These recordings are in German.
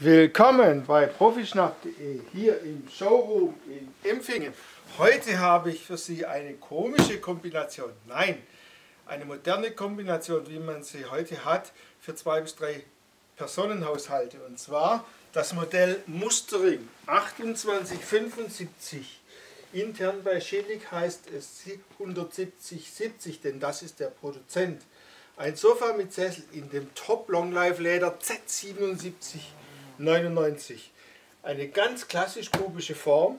Willkommen bei profischnapp.de hier im Showroom in Empfingen. Heute habe ich für Sie eine komische Kombination. Nein, eine moderne Kombination, wie man sie heute hat, für zwei bis drei Personenhaushalte. Und zwar das Modell Mustering 2875. Intern bei Schillig heißt es 17070, denn das ist der Produzent. Ein Sofa mit Sessel in dem Top Long Life Leder Z7799. Eine ganz klassisch kubische Form.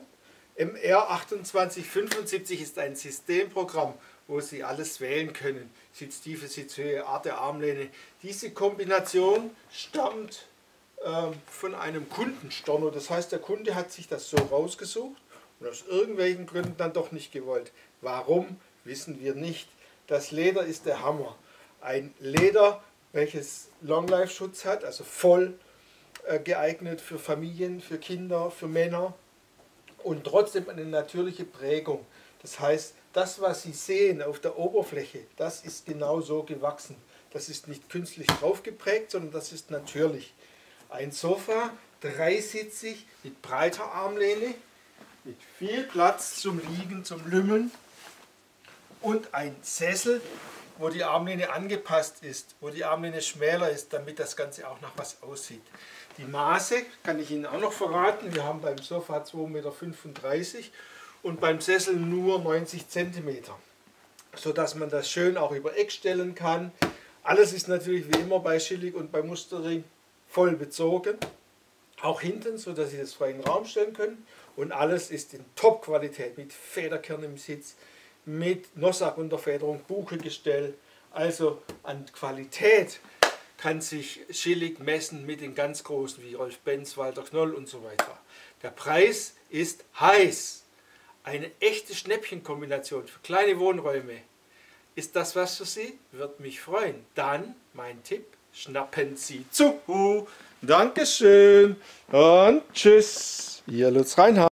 MR2875 ist ein Systemprogramm, wo Sie alles wählen können. Sitztiefe, Sitzhöhe, Art der Armlehne. Diese Kombination stammt äh, von einem Kundenstorno. Das heißt, der Kunde hat sich das so rausgesucht und aus irgendwelchen Gründen dann doch nicht gewollt. Warum, wissen wir nicht. Das Leder ist der Hammer ein Leder, welches Long Life Schutz hat, also voll geeignet für Familien, für Kinder, für Männer und trotzdem eine natürliche Prägung. Das heißt, das, was Sie sehen auf der Oberfläche, das ist genau so gewachsen. Das ist nicht künstlich draufgeprägt, sondern das ist natürlich. Ein Sofa, dreisitzig, mit breiter Armlehne, mit viel Platz zum Liegen, zum Lümmeln und ein Sessel, wo die Armlehne angepasst ist, wo die Armlehne schmäler ist, damit das Ganze auch nach was aussieht. Die Maße kann ich Ihnen auch noch verraten. Wir haben beim Sofa 2,35 Meter und beim Sessel nur 90 cm, sodass man das schön auch über Eck stellen kann. Alles ist natürlich wie immer bei Schillig und bei Mustering voll bezogen, auch hinten, sodass Sie das frei in den Raum stellen können. Und alles ist in Top-Qualität mit Federkern im Sitz, mit Nossack-Unterfederung, Buchegestell. Also an Qualität kann sich Schillig messen mit den ganz großen wie Rolf Benz, Walter Knoll und so weiter. Der Preis ist heiß. Eine echte Schnäppchenkombination für kleine Wohnräume. Ist das was für Sie? Würde mich freuen. Dann mein Tipp, schnappen Sie zu. Dankeschön und tschüss. Ihr Lutz Reinhardt.